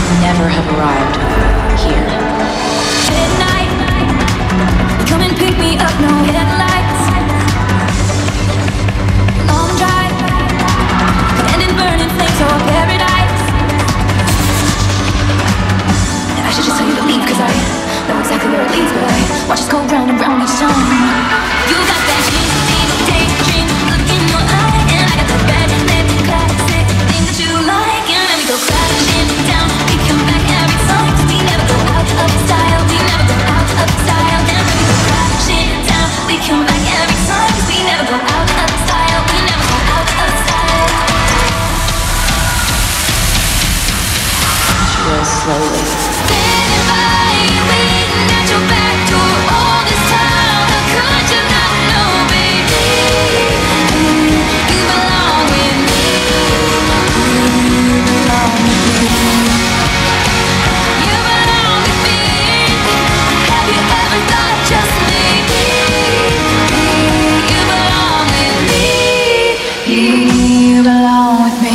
could never have arrived here. Midnight, come and pick me up, no headlights. Long drive, and in burning flames or paradise. I should just tell you to leave, cause I know exactly where it leads, but I slowly. you belong with me.